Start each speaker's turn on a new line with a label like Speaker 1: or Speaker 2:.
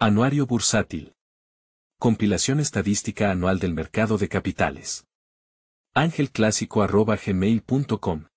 Speaker 1: Anuario bursátil. Compilación estadística anual del mercado de capitales. Angelclásico.gmail.com